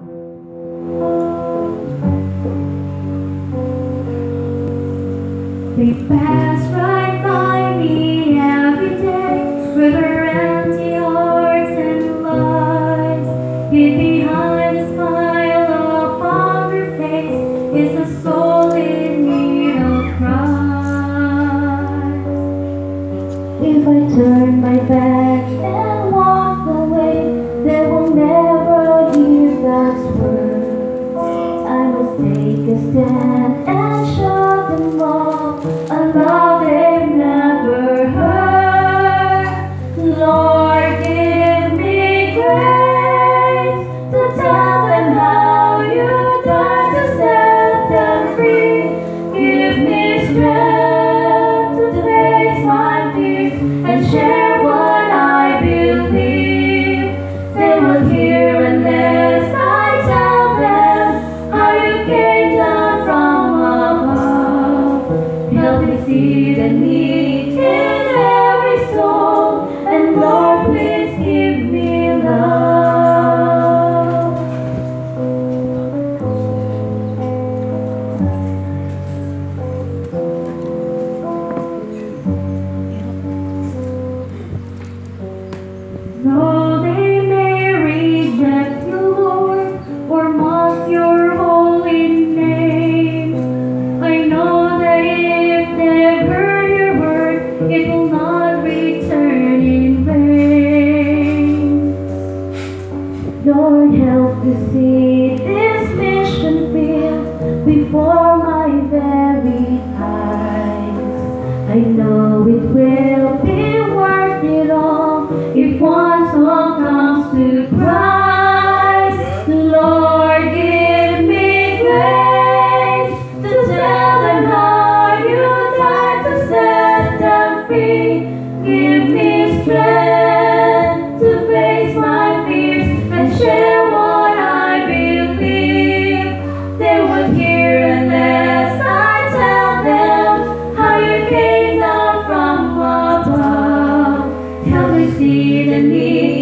They pass right by me every day with their empty hearts and lives. Hid behind a smile upon their face is a soul in need of Christ. If I turn my back take see the need in every soul, and Lord, please give me love. Lord, help me see this mission field before my very eyes. I know it will see the need.